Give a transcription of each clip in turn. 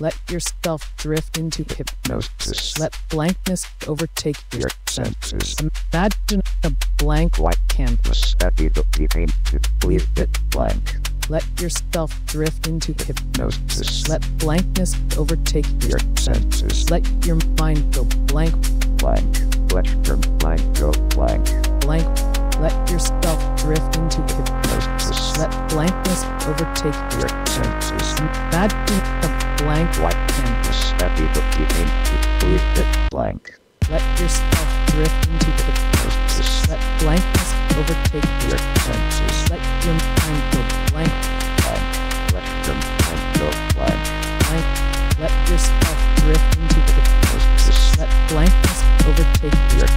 Let yourself drift into hypnosis. Let blankness overtake your senses. Imagine a blank white canvas. That you painted, leave it blank. Let yourself drift into hypnosis. Let blankness overtake your senses. Let your mind go blank, Blank. Let your mind go Let blankness overtake your senses. Imagine a blank white canvas. That you don't be painted, leave it blank. Let yourself drift into hypnosis. Let blankness overtake your senses. Let your mind go blank, Blank. Let your mind go blank. blank. Let yourself drift into hypnosis. Let blankness overtake your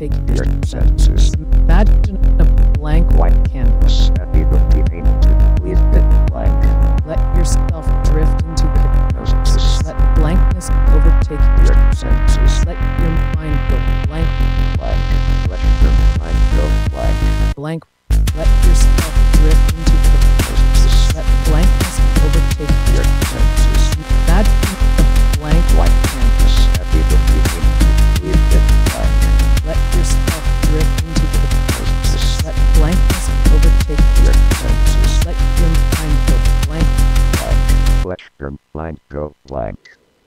overtake your senses. Imagine a blank white canvas. You don't be painted, leave it blank. Let yourself drift into hypnosis. Let blankness overtake your senses. Let your mind go blank, Blank. Let your mind go blank. blank. Let yourself mind go blank, go blank.